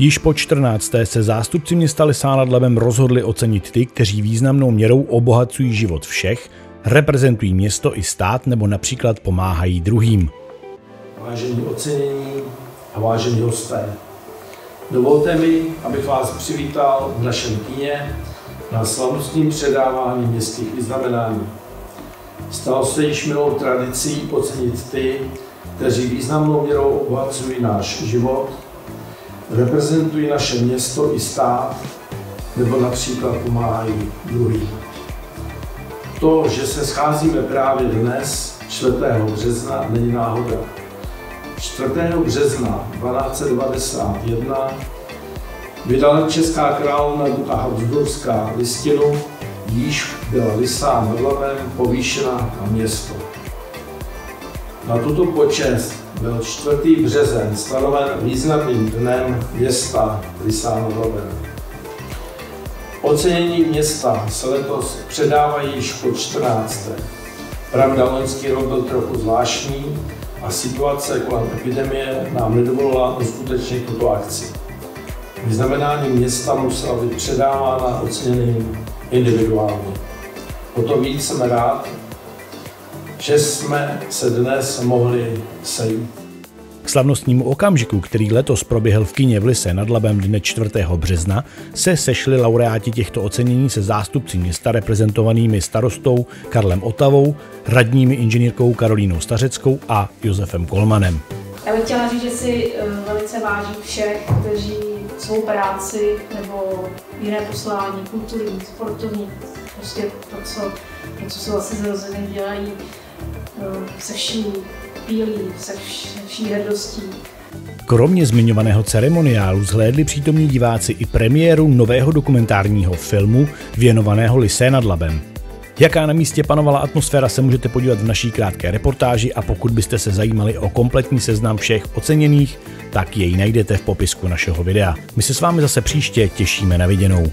Již po 14. se zástupci města Lisá nad Labem rozhodli ocenit ty, kteří významnou měrou obohacují život všech, reprezentují město i stát nebo například pomáhají druhým. Vážení ocenění a vážení hosté, dovolte mi, abych vás přivítal v našem kyně na slavnostním předávání městských vyznamenání. Stalo se již milou tradicí ocenit ty, kteří významnou měrou obohacují náš život, reprezentují naše město i stát, nebo například pomáhají druhým. To, že se scházíme právě dnes, 4. března, není náhoda. 4. března 1291 vydala česká královna Guta Habsburská listinu, již byla Lysá nad povýšena na město. Na tuto počest byl 4. březen stanoven významným dnem města nad Labem. Ocenění města se letos předávají již po 14. Pravda, loňský rok byl trochu zvláštní a situace kolem epidemie nám nedovolila uskutečnit tuto akci. Vyznamenání města musela být předávána oceněným individuálně. O to víc jsem rád, že jsme se dnes mohli sejít. K slavnostnímu okamžiku, který letos proběhl v kině v Lise nad Labem dne 4. března, se sešli laureáti těchto ocenění se zástupci města reprezentovanými starostou Karlem Otavou, radními inženýrkou Karolínou Stařeckou a Josefem Kolmanem. Já bych chtěla říct, že si eh, velice vážím všech, kteří svou práci nebo jiné poslání, kulturní, sportovní, prostě to, co, to, co se vlastně zrozeně dělají se vší pílí, se, vš, se vší hrdostí. Kromě zmiňovaného ceremoniálu zhlédli přítomní diváci i premiéru nového dokumentárního filmu věnovaného Lisé nad Labem. Jaká na místě panovala atmosféra se můžete podívat v naší krátké reportáži a pokud byste se zajímali o kompletní seznam všech oceněných, tak jej najdete v popisku našeho videa. My se s vámi zase příště těšíme na viděnou.